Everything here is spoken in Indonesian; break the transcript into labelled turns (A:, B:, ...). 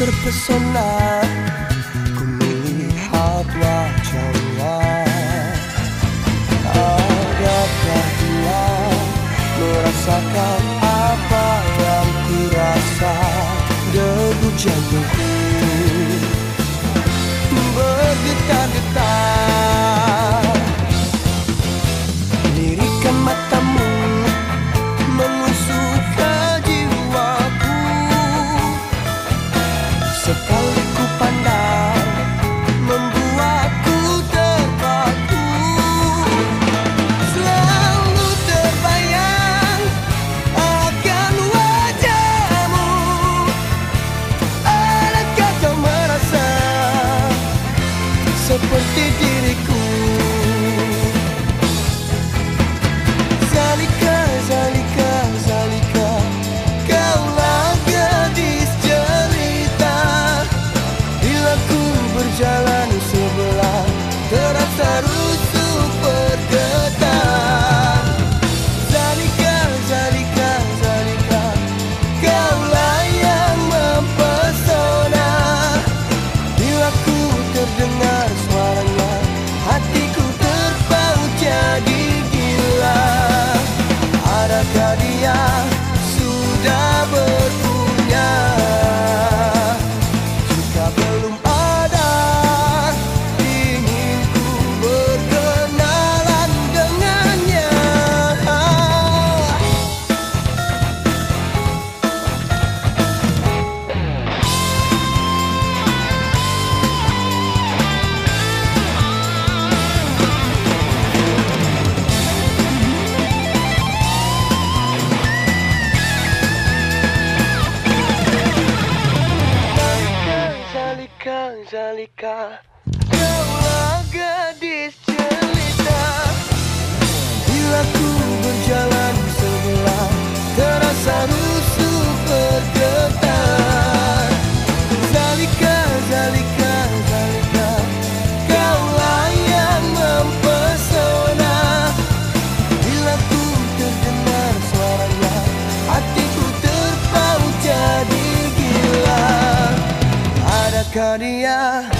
A: terpesona. Ku melihat wajahnya. Adakah dia merasakan did you angélica 축하리야.